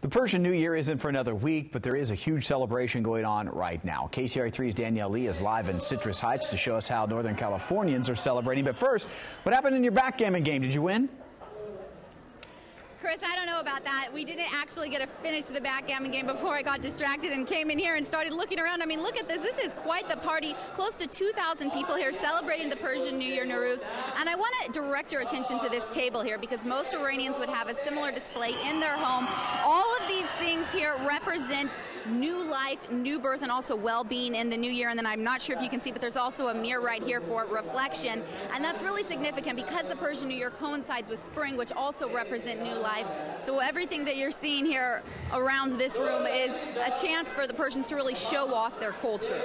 The Persian New Year isn't for another week, but there is a huge celebration going on right now. KCRA3's Danielle Lee is live in Citrus Heights to show us how Northern Californians are celebrating. But first, what happened in your backgammon game? Did you win? Chris, I don't know about that. We didn't actually get to finish the backgammon game before I got distracted and came in here and started looking around. I mean, look at this. This is quite the party. Close to 2,000 people here celebrating the Persian New Year, Nowruz. And I want to direct your attention to this table here because most Iranians would have a similar display in their home. All of these things here represent new life, new birth, and also well being in the new year. And then I'm not sure if you can see, but there's also a mirror right here for reflection. And that's really significant because the Persian New Year coincides with spring, which also represents new life life. So everything that you're seeing here around this room is a chance for the Persians to really show off their culture.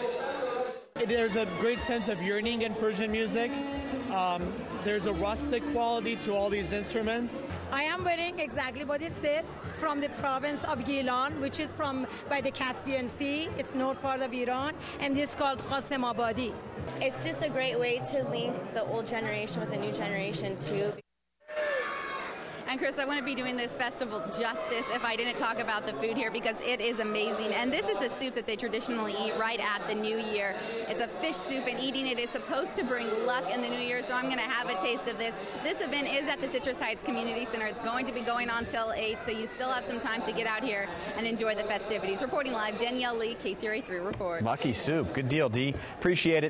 There's a great sense of yearning in Persian music. Um, there's a rustic quality to all these instruments. I am wearing exactly what it says from the province of Gilan, which is from by the Caspian Sea. It's north part of Iran, and it's called Qasim Abadi. It's just a great way to link the old generation with the new generation too. And Chris, I wouldn't be doing this festival justice if I didn't talk about the food here because it is amazing. And this is a soup that they traditionally eat right at the new year. It's a fish soup, and eating it is supposed to bring luck in the new year. So I'm going to have a taste of this. This event is at the Citrus Heights Community Center. It's going to be going on till 8, so you still have some time to get out here and enjoy the festivities. Reporting live, Danielle Lee, KCRA 3 Report. Lucky soup. Good deal, D. Appreciate it.